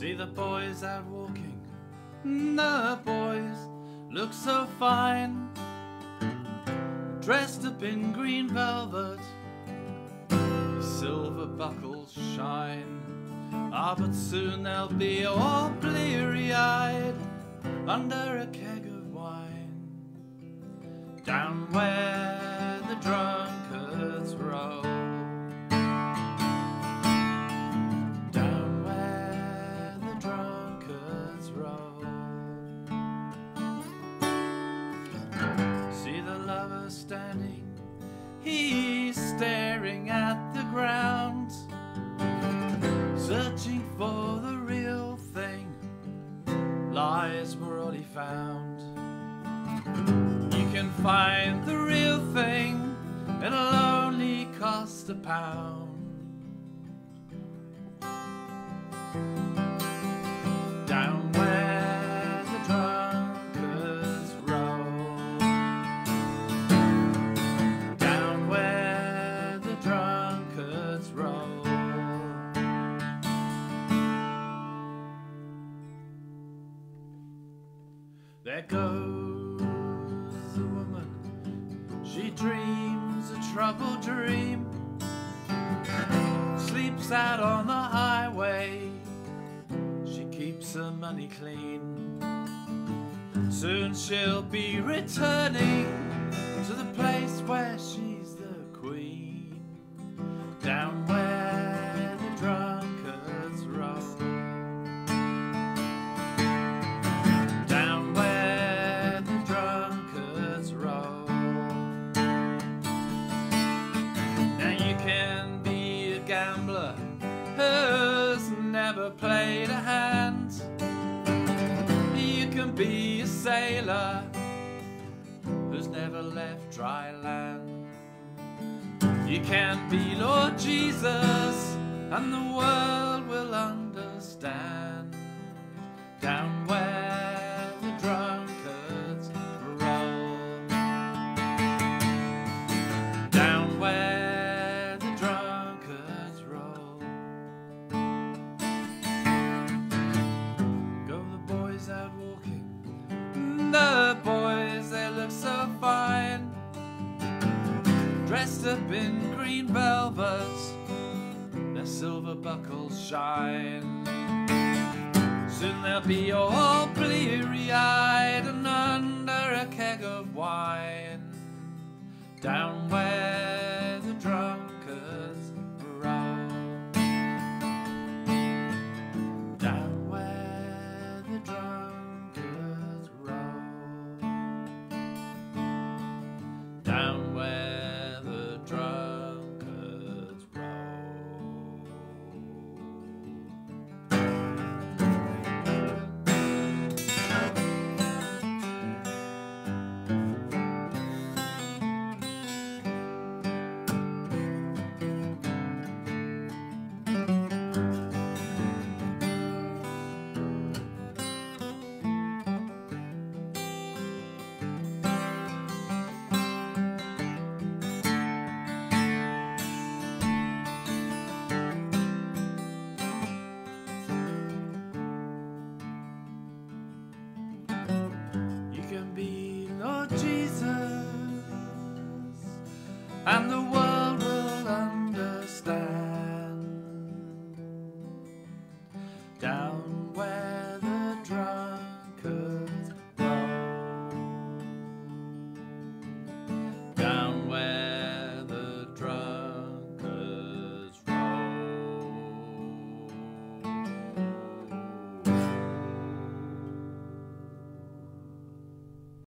See the boys out walking, the boys look so fine, dressed up in green velvet, silver buckles shine. Ah, but soon they'll be all bleary eyed under a keg of wine, down where the drunkards lover standing, he's staring at the ground, searching for the real thing. Lies were all he found. You can find the real thing, it'll only cost a pound. There goes a woman, she dreams a troubled dream, sleeps out on the highway, she keeps her money clean. Soon she'll be returning to the place where she's be a sailor who's never left dry land. You can be Lord Jesus, and the world will understand. Down Dressed up in green velvet, their silver buckles shine. Soon they'll be all bleary eyed and under a keg of wine. Down where and the